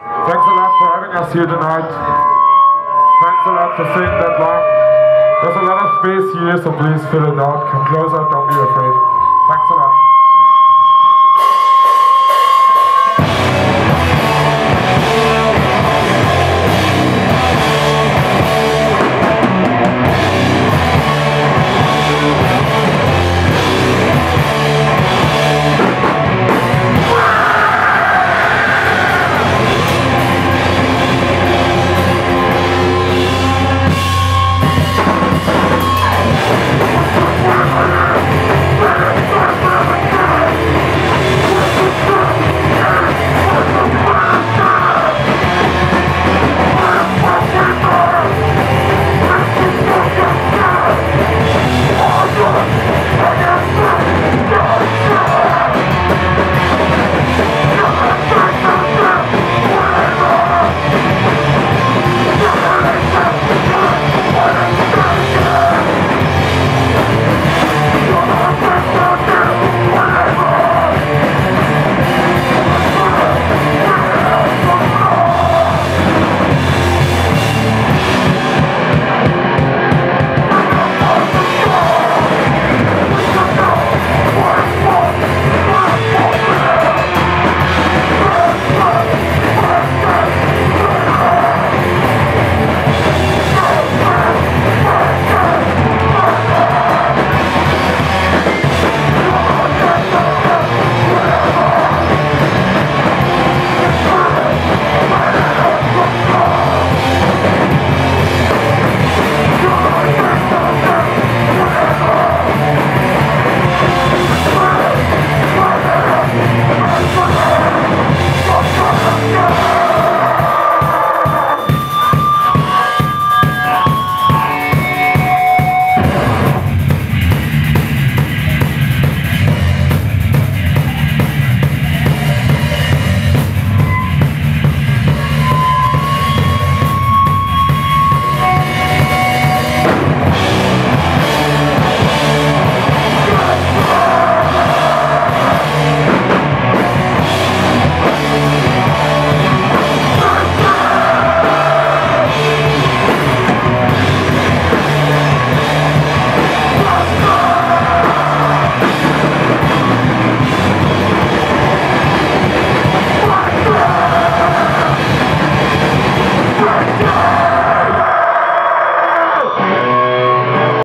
Thanks a lot for having us here tonight. Thanks a lot for staying that long. There's a lot of space here, so please fill it out. Come closer, don't be afraid. Thanks a lot.